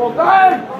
Voltar!